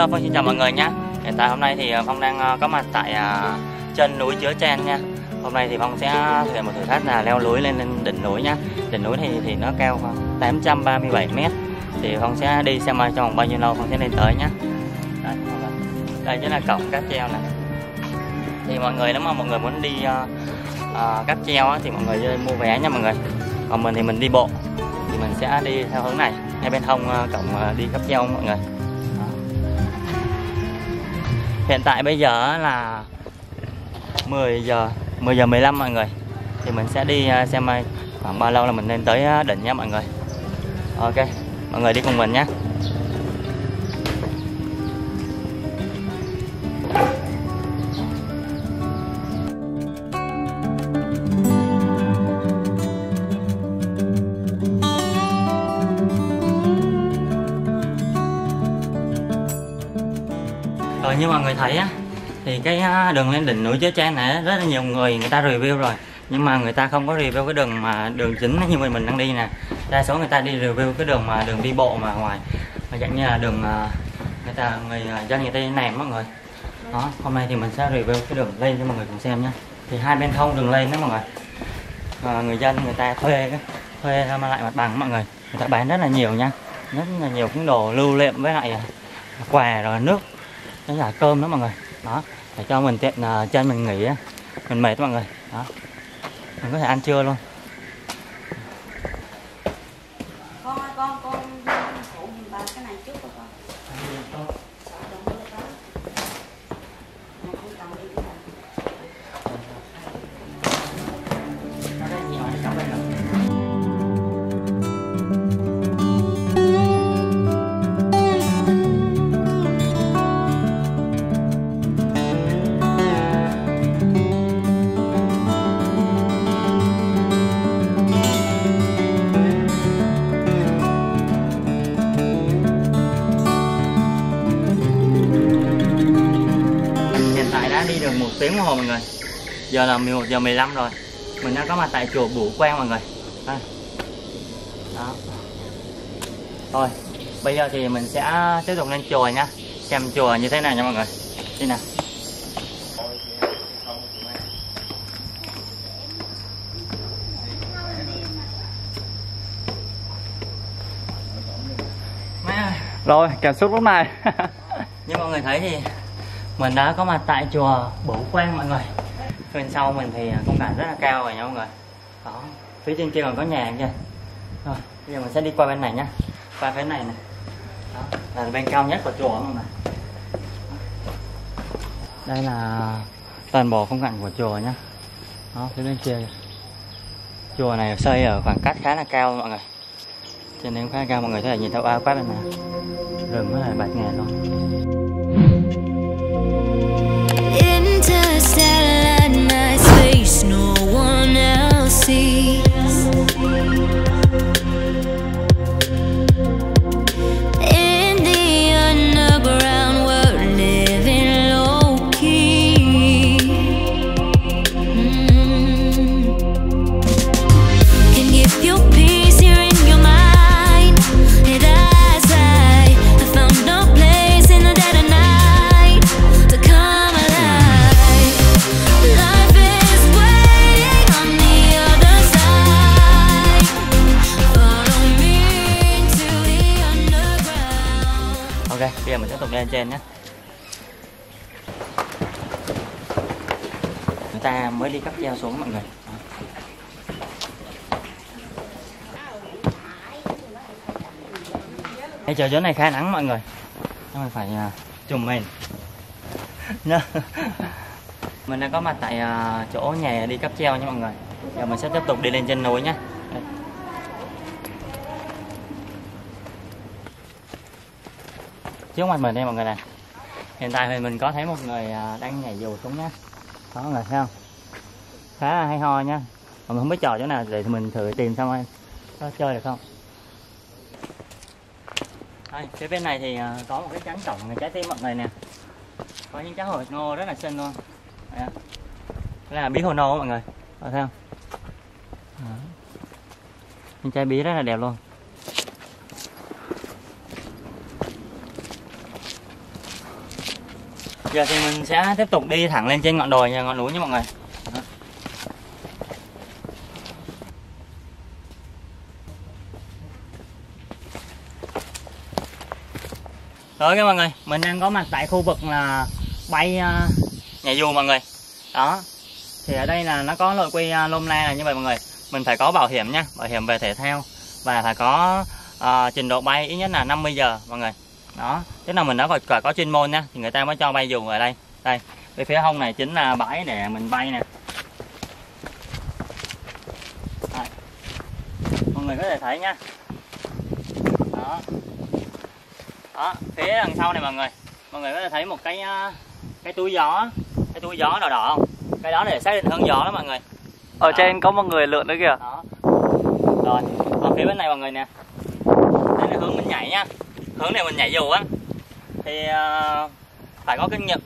hello Phong xin chào mọi người nhé. Hiện tại hôm nay thì ờ, Phong đang ờ, có mặt tại ờ, chân núi Chứa Chen nha. Hôm nay thì Phong sẽ thực hiện một thử thách là leo núi lên, lên đỉnh núi nhá. Đỉnh núi thì thì nó cao khoảng 837 mét. Thì Phong sẽ đi xem trong vòng bao nhiêu lâu Phong sẽ lên tới nhá. Đây, đây chính là cổng cáp treo này Thì mọi người nếu mà mọi người muốn đi uh, cáp treo á, thì mọi người mua vé nha mọi người. Còn mình thì mình đi bộ. Thì mình sẽ đi theo hướng này. Ngay bên hông uh, cổng uh, đi cáp treo mọi người. Hiện tại bây giờ là 10 giờ 10 giờ 15 mọi người. Thì mình sẽ đi à, xem à, khoảng bao lâu là mình lên tới à, đỉnh nha mọi người. Ok, Mọi người đi cùng mình nhé như mọi người thấy á thì cái đường lên đỉnh núi Chế Trang này rất là nhiều người người ta review rồi. Nhưng mà người ta không có review cái đường mà đường chính như mình mình đang đi nè. Đa số người ta đi review cái đường mà đường đi bộ mà ngoài. Mà dạng như là đường à, người ta người à, dân người ta đi nèm mọi người. Đó hôm nay thì mình sẽ review cái đường lên cho mọi người cùng xem nhé thì hai bên thông đường lên đó mọi người. À, người dân người ta thuê thuê ra lại mặt bằng mọi người. Người ta bán rất là nhiều nha rất là nhiều cái đồ lưu niệm với lại à, quà rồi nước với là cơm đó mọi người. Đó để cho mình tiện à, uh, chân mình nghỉ mình mệt mọi người. Đó. Mình có thể ăn trưa luôn. Tiếng đồng hồ mọi người. Giờ là 11 giờ 15 rồi. Mình đã có mặt tại chùa Bủ Quang mọi người. Đây. đó. Thôi bây giờ thì mình sẽ tiếp tục lên chùa nhá xem chùa như thế nào nha mọi người. Đi nào. Má, Rồi, cảm xúc lúc này. Như mọi người thấy thì mình đã có mặt tại chùa Bửu Quang, mọi người. Bên sau mình thì công cảnh rất là cao rồi nha mọi người. Đó, phía trên kia còn có nhà kia rồi, bây giờ mình sẽ đi qua bên này nhá qua phía này này đó, là bên cao nhất của chùa mọi người. Đây là toàn bộ khung cảnh của chùa nhá đó, phía bên kia. Chùa này xây ở khoảng cách khá là cao mọi người. Cho nên khá là cao, mọi người có thể nhìn thấy bao quát bên này. Rừng mới là bạch ngàn luôn. Night space no one else sees. Cái chờ chỗ này khá nắng mọi người. Nhưng mình phải uh, trùm mền mình đang có mặt tại uh, chỗ nhà đi cấp treo nha mọi người. Giờ mình sẽ tiếp tục đi lên trên núi nhé trước mặt mình đây mọi người này. Hiện tại thì mình có thấy một người à, đang nhảy dù xuống nhá. Đó mọi người thấy không? Khá là hay ho nhá. Mà mình không biết trò chỗ nào để mình thử tìm xong anh có chơi được không đây, phía bên này thì ờ, có một cái trắng cổng trái tim mận này nè. Có những trái hồ nô rất là xinh luôn. Đây, đây là bí hồ nô mọi người có thấy không? Đó. những trái bí rất là đẹp luôn. Giờ thì mình sẽ tiếp tục đi thẳng lên trên ngọn đồi ngọn núi nha mọi người. Rồi các mọi người, mình đang có mặt tại khu vực là bay ờ, nhà nhảy dù mọi người. Đó. Thì ở đây là nó có nội quy ờ, lôm la là như vậy mọi người. Mình phải có bảo hiểm nha, bảo hiểm về thể thao và phải có uh, trình độ bay ít nhất là 50 giờ mọi người. Đó, tức là mình đã phải có, có chuyên môn nha thì người ta mới cho bay dù ở đây. Đây, về phía hông này chính là bãi để mình bay nè. Mọi người có thể thấy nha. Đó đó phía đằng sau này mọi người. Mọi người có thể thấy một cái ờ, cái túi gió. Cái túi gió đỏ đỏ không? Cái đó để xác định hướng gió đó mọi người. Ở Đó. trên có một người lượn nữa kìa. Đó. Rồi còn phía bên này mọi người nè. Đây là hướng mình nhảy nha. Hướng này mình nhảy dù á. Thì uh, phải có kinh nghiệm.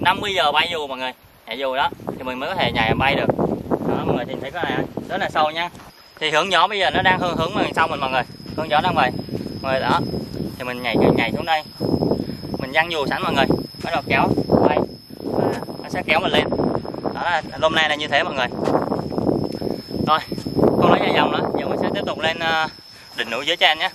50 giờ bay dù mọi người. Nhảy dù đó thì mình mới có thể nhảy bay được. Đó mọi người nhìn thấy cái này rất là sâu nha. Thì hướng gió bây giờ nó đang hướng hướng đằng sau mình mọi người. Hướng gió đang vậy mọi người đó thì mình nhảy nhảy xuống đây. Mình giăng dù sẵn mọi người. Bắt đầu kéo. Bay và nó sẽ kéo mình lên. Đó là hôm nay là như thế mọi người. Rồi. Không nói dài dòng nữa. Giờ mình sẽ tiếp tục lên ờ, đỉnh núi dưới trên nhé.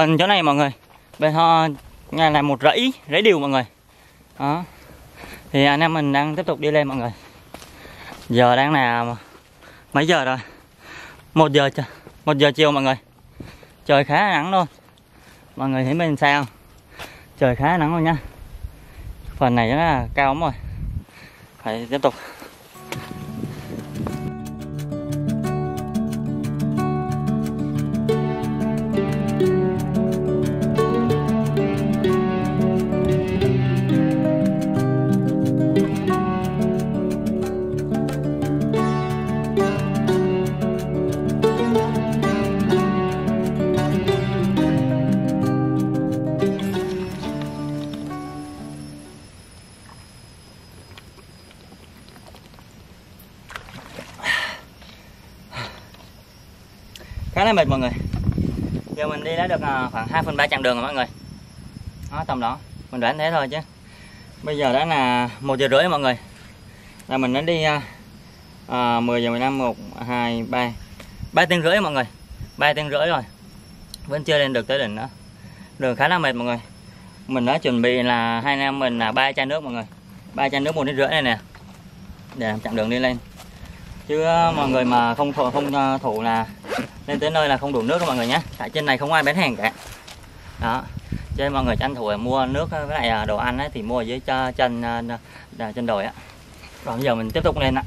Phần chỗ này mọi người. Bên ho nhà là một rẫy rẫy điều mọi người. Đó. Thì anh em mình đang tiếp tục đi lên mọi người. Giờ đang là mấy giờ rồi? Một giờ một giờ chiều mọi người. Trời khá là nắng luôn. Mọi người thấy mình sao? Trời khá là nắng luôn nha phần này rất là cao lắm rồi. Phải tiếp tục. Thấy mệt mọi người. Giờ mình đi đã được à, khoảng 2 phần 3 chặng đường rồi mọi người. Đó tầm đó mình đoán thế thôi chứ. Bây giờ đã là một giờ rưỡi mọi người. Là mình đã đi à, à 10 giờ 15 1 2 3 3 tiếng rưỡi mọi người. 3 tiếng rưỡi rồi. Vẫn chưa lên được tới đỉnh nữa. Đường khá là mệt mọi người. Mình đã chuẩn bị là hai anh em mình là ba chai nước mọi người. Ba chai nước một lít rưỡi này nè. Để làm chặng đường đi lên. Chứ à, mọi người mà không thủ, không thủ là lên tới nơi là không đủ nước đâu mọi người nhé. Tại trên này không ai bán hàng cả. Đó. Cho nên mọi người tranh thủ mua nước với lại à, đồ ăn ấy, thì mua dưới cho- chân à, trên à, chân đồi á rồi bây giờ mình tiếp tục lên ạ.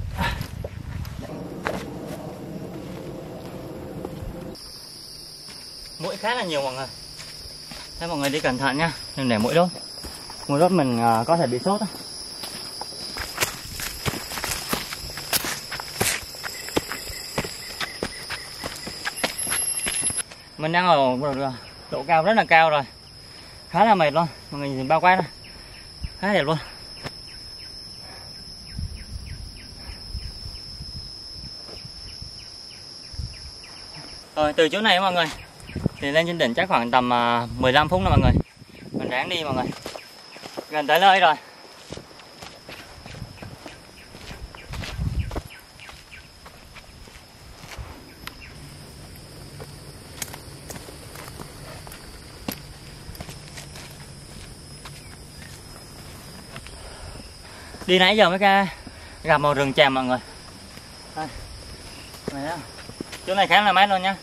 Mũi khá là nhiều mọi người. Thế mọi người đi cẩn thận nhá. Đừng để mũi đốt. Mũi đốt mình có thể bị sốt á. Mình đang ở độ cao, rất là cao rồi. Khá là mệt luôn. Mọi người nhìn bao quát này khá đẹp luôn. Rồi, từ chỗ này mọi người. Thì lên trên đỉnh chắc khoảng tầm à, 15 phút nữa mọi người. Mình ráng đi mọi người. Gần tới nơi rồi. Đi nãy giờ mới ra gặp một rừng tràm mọi người. Đây. Này chỗ này khá là mát luôn nha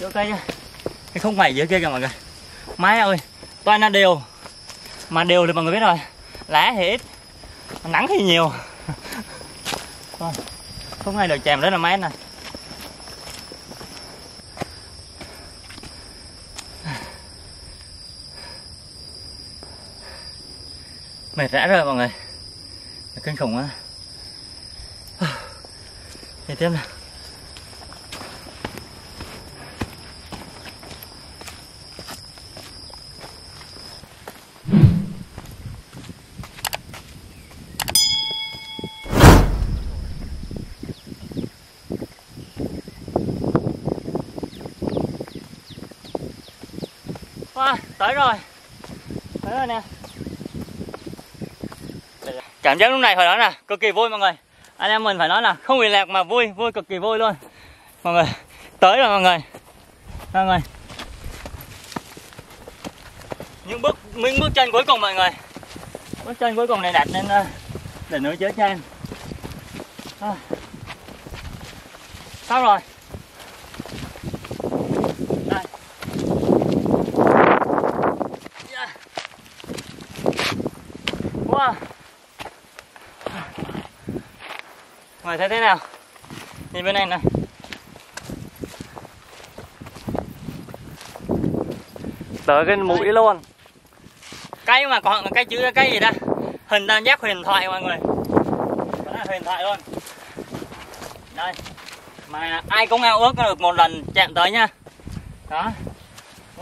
chỗ cây cái khúc mày giữa kia kìa mọi người. Mái ơi toàn là đều. Mà đều thì mọi người biết rồi. Lá thì ít nắng thì nhiều. Khúc này được chèm rất là mát này mệt rã rồi mọi người. Kinh khủng quá. Đi tiếp nào. Wow, tới rồi. Tới rồi nè. Cảm giác lúc này phải nói là cực kỳ vui mọi người. Anh em mình phải nói là không bị lạc mà vui Vui cực kỳ vui luôn. Mọi người, Tới rồi mọi người. Mọi người. Những bước những bước chân cuối cùng mọi người. Bước chân cuối cùng này đặt lên để đỉnh núi chứa chan à. Ờ. xong rồi Đây Yeah. Wow. Người thấy thế nào? Nhìn bên này này. Tới cái mũi luôn Cây mà còn cái chữ cây gì ta? Hình tam giác huyền thoại mọi người. Đó là huyền thoại luôn. Đây. Mà ai cũng ao ước được một lần chạm tới nha. Đó.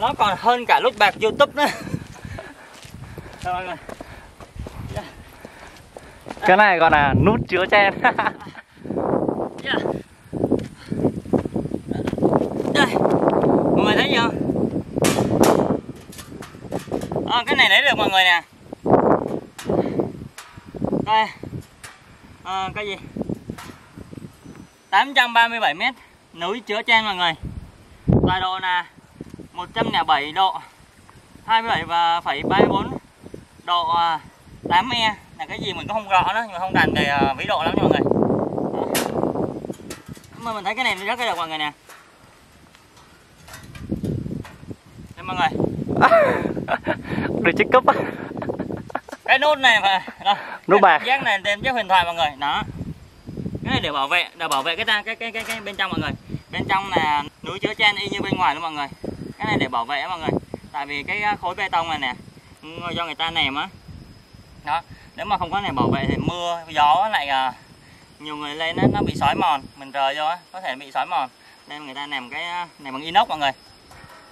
Nó còn hơn cả lúc bạc YouTube nữa. Mọi người. Cái này gọi là nút chứa chen Yeah. Đây. Mọi người thấy gì không? Ờ, cái này lấy được mọi người nè. Đây. à, cái gì? 837 mét núi chứa chen mọi người. Tọa độ là 107 độ 27 và phẩy 34 độ à, 8 e là cái gì mình cũng không rõ nữa nhưng mà không rành về à, vĩ độ lắm nha mọi người mà mình thấy cái này nó rất là được mọi người nè đây mọi người Được chiếc cấp cái nút này mà đó. Nút bạc. giác này tên giác huyền thoại mọi người đó. Cái này để bảo vệ để bảo vệ cái ta cái cái cái, cái bên trong mọi người. Bên trong là núi chứa chen y như bên ngoài luôn mọi người. Cái này để bảo vệ mọi người. Tại vì cái khối bê tông này nè do người ta nèm á. Đó nếu mà không có này bảo vệ thì mưa gió lại à, nhiều người lên á nó bị xói mòn mình rờ vô á có thể bị xói mòn. Nên người ta làm cái à, này bằng inox mọi người.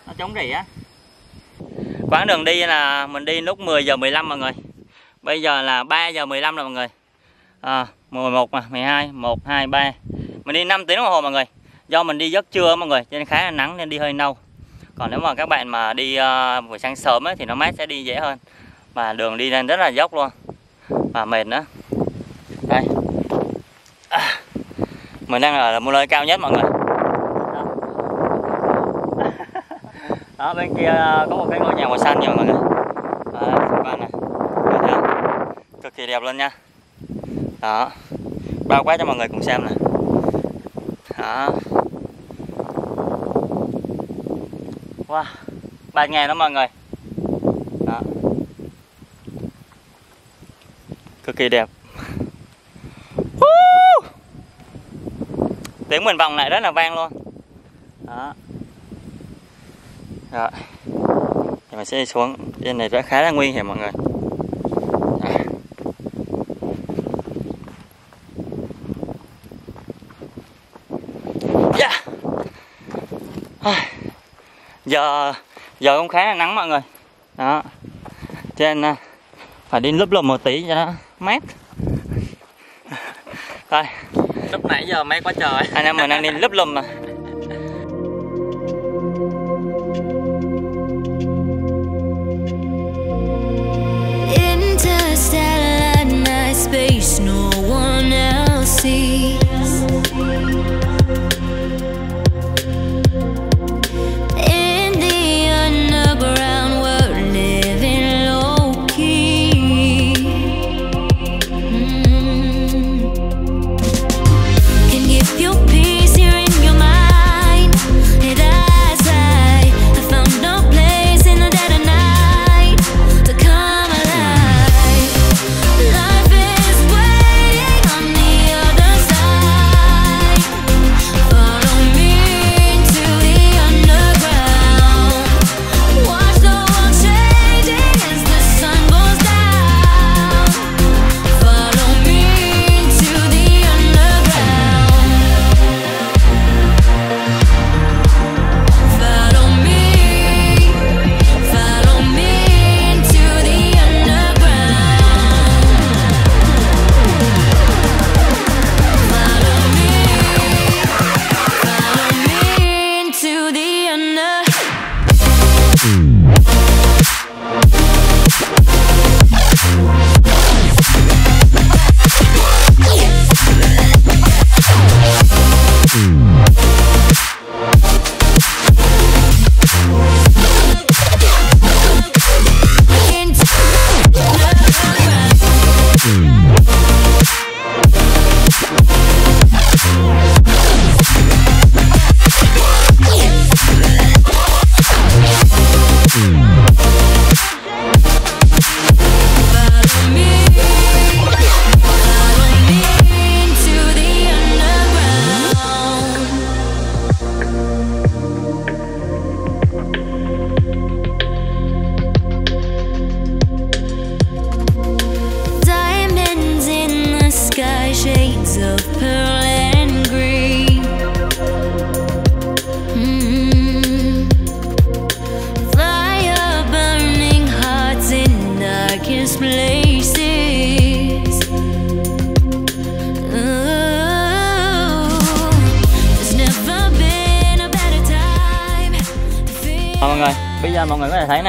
Nó chống rỉ á quãng đường đi là mình đi lúc 10 giờ 15 mọi người. Bây giờ là 3 giờ 15 rồi mọi người. À, 11 mà 12 1 2 3 mình đi 5 tiếng đồng hồ mọi người. Do mình đi giấc trưa mọi người cho nên khá là nắng nên đi hơi nâu. Còn nếu mà các bạn mà đi uh, buổi sáng sớm ấy, thì nó mát sẽ đi dễ hơn. Mà đường đi lên rất là dốc luôn. Và mệt nữa. Đây. À, mình đang ở một nơi cao nhất mọi người đó, đó bên kia ờ, có một cái ngôi nhà màu xanh nhiều mọi người. Đó, con này. Thấy cực kỳ đẹp luôn nha. Đó. Bao quát cho mọi người cùng xem nè đó. Wow ba ngày đó mọi người. Đó. Cực kỳ đẹp. Tiếng mình vọng lại rất là vang luôn. Đó rồi thì mình sẽ đi xuống. Trên này rất khá là nguy hiểm mọi người. Yeah. Ai. giờ giờ cũng khá là nắng mọi người. Đó. Nên à, phải đi lúp lùm một tí cho nó mát. Thôi. Lúc nãy giờ mát quá trời. Anh em mình đang đi lúp lùm mà Interstellar night space, no one else sees.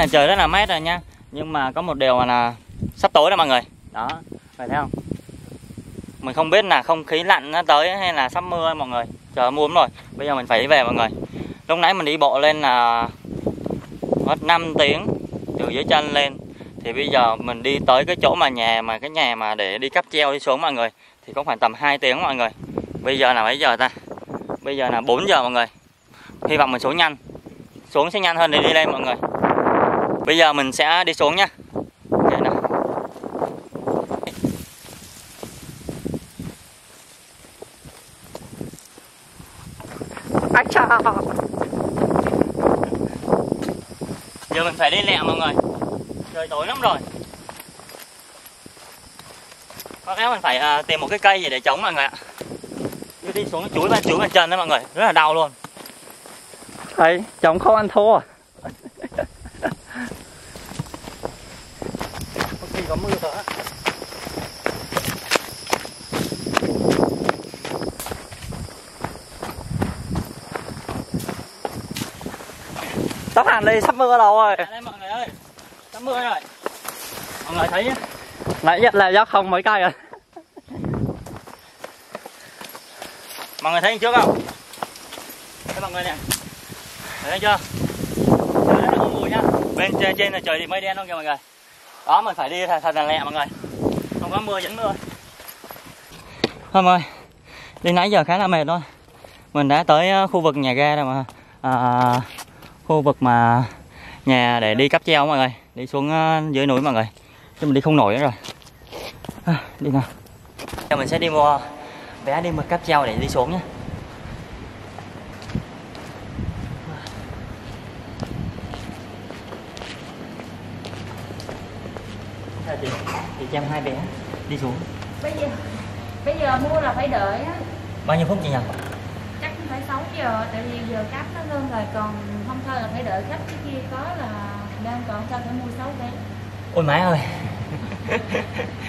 Trời rất là mát rồi nha. Nhưng mà có một điều là sắp tối rồi mọi người. Đó, phải thấy không? Mình không biết là không khí lạnh nó tới hay là sắp mưa mọi người. Trời mua rồi. Bây giờ mình phải đi về mọi người. Lúc nãy mình đi bộ lên là mất 5 tiếng từ dưới chân lên. Thì bây giờ mình đi tới cái chỗ mà nhà, mà cái nhà mà để đi cắp treo đi xuống mọi người, thì có khoảng tầm 2 tiếng mọi người. Bây giờ là mấy giờ ta? Bây giờ là 4 giờ mọi người. Hy vọng mình xuống nhanh. Xuống sẽ nhanh hơn để đi lên mọi người bây giờ mình sẽ đi xuống nào. giờ mình phải đi lẹ mọi người. Trời tối lắm rồi. Có lẽ mình phải à, tìm một cái cây gì để chống mọi người ạ. Đi xuống chuối bàn chuối bàn chân đó mọi người. Rất là đau luôn. Thấy, chống không ăn thua. à? có khi có mưa thôi á Hẳn đây, sắp mưa đâu rồi. Đây mọi người ơi. Sắp mưa rồi. Mọi người thấy Nãy nhất là giác không mấy cây rồi. Mọi người thấy trước không? Thấy mọi người nè. Thấy chưa? Trời là có mùi nhá. Bên trên, trên là trời thì mây đen không kìa mọi người. Đó mình phải đi thật, thật là lẹ mọi người. Không có mưa vẫn mưa. Thôi mọi người Đi nãy giờ khá là mệt thôi. Mình đã tới ờ, khu vực nhà ga rồi mà. À, Khu vực mà Nhà để đi cáp treo mọi người. Đi xuống ờ, dưới núi mọi người. Chứ mình đi không nổi nữa rồi. À, Đi nào. Giờ mình sẽ đi mua vé đi mua cáp treo để đi xuống nhé. Chị? Chị cho em hai vé đi xuống. Bây giờ bây giờ mua là phải đợi á. Bao nhiêu phút chị nhỉ? Phải 6 giờ tại vì giờ cáp nó ngưng rồi còn không thôi là phải đợi khách cái kia có là đang còn sao phải mua 6 vé. Ôi má ơi.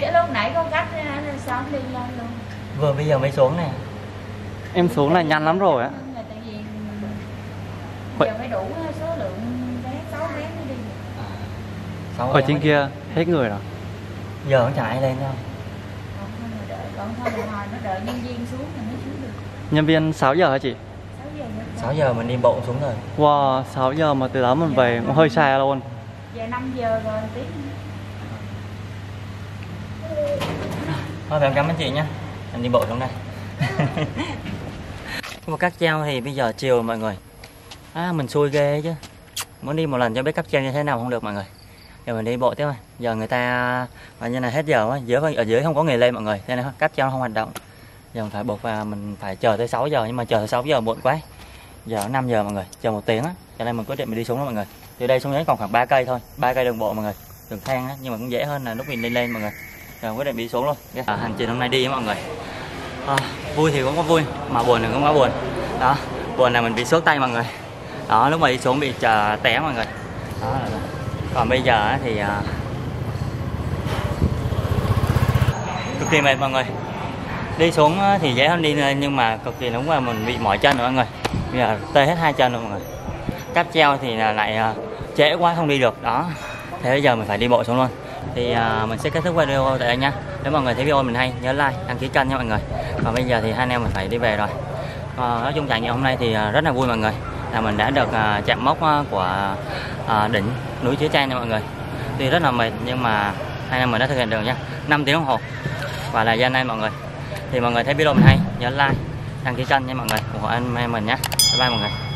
Chứ lúc nãy con khách nên sao không đi lên luôn. Vừa bây giờ mới xuống nè. Em xuống là nhanh lắm rồi á. Tại vì giờ phải đủ số lượng vé 6 vé mới đi. Sáu Ở trên mới- kia hết người rồi. Giờ cũng chẳng ai lên đâu còn không là đợi còn không là hồi nó đợi nhân viên xuống rồi mới Nhân viên 6 giờ hả chị? 6 giờ mới 6 giờ mình đi bộ xuống rồi. Wow, 6 giờ mà từ đó mình về cũng hơi xa luôn. Giờ 5 giờ rồi tí. Thôi em cảm ơn chị nhé. Anh đi bộ xuống đây. Một cáp treo thì bây giờ chiều mọi người. À mình xui ghê chứ. Muốn đi một lần cho biết cáp treo như thế nào không được mọi người. Giờ mình đi bộ tiếp thôi. Giờ người ta mà như này hết giờ quá. Dưới, Ở dưới không có người lên mọi người. Thế nên cáp treo nó không hoạt động Giờ mình phải buộc và mình phải chờ tới 6 giờ Nhưng mà chờ tới 6 giờ muộn quá. Giờ 5 giờ mọi người Chờ một tiếng á. Cho nên mình quyết định mình đi xuống đó mọi người. Từ đây xuống đến còn khoảng 3 cây thôi 3 cây đường bộ mọi người. Đường thang á Nhưng mà cũng dễ hơn là lúc mình lên lên mọi người. Giờ quyết định đi xuống luôn. À, Hành trình hôm nay đi với mọi người. À, Vui thì cũng có vui Mà buồn thì cũng có buồn. Đó Buồn là mình bị sốt tay mọi người. Đó lúc mà đi xuống bị chờ té mọi người. Đó là Còn bây giờ thì à, Cực kỳ mệt mọi người. Đi xuống thì dễ hơn đi lên Nhưng mà cực kỳ đúng là mình bị mỏi chân rồi mọi người. Bây giờ tê hết hai chân rồi mọi người. Cáp treo thì là lại à, trễ quá không đi được. Đó. Thế bây giờ mình phải đi bộ xuống luôn. Thì à, mình sẽ kết thúc video tại đây nha nếu mọi người thấy video mình hay nhớ like đăng ký kênh nha mọi người. Còn bây giờ thì hai anh em mình phải đi về rồi. À, nói chung trải nghiệm hôm nay thì à, rất là vui mọi người. Là mình đã được chạm mốc của đỉnh núi Chứa Trang nha mọi người. Tuy rất là mệt nhưng mà hai anh em mình đã thực hiện được nha. 5 tiếng đồng hồ. Và là danh anh mọi người thì mọi người thấy video mình hay, nhớ like, đăng ký kênh nha mọi người. ủng hộ anh em mình nhé. Bye bye mọi người.